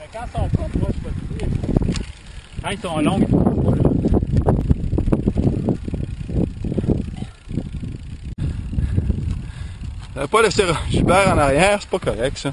Mais quand ils sont courts, moi, c'est pas du tout. Quand ils sont longs, ils sont pas là. Pas laissé Gilbert en arrière, c'est pas correct ça.